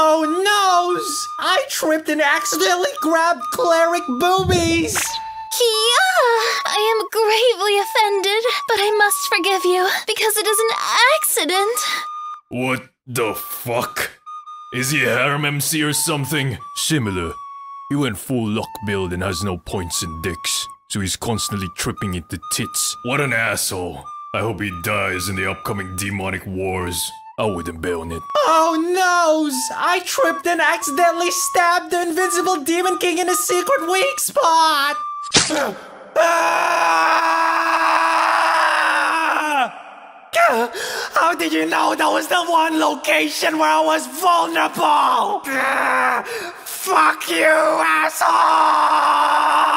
Oh noes! I tripped and accidentally grabbed cleric boobies! Yeah, I am gravely offended, but I must forgive you because it is an accident. What the fuck? Is he a harem MC or something? Similar. He went full luck build and has no points in dex, so he's constantly tripping into tits. What an asshole. I hope he dies in the upcoming demonic wars. I wouldn't bail on it. Oh noes! I tripped and accidentally stabbed the invisible demon king in a secret weak spot! How did you know that was the one location where I was vulnerable? Fuck you, asshole!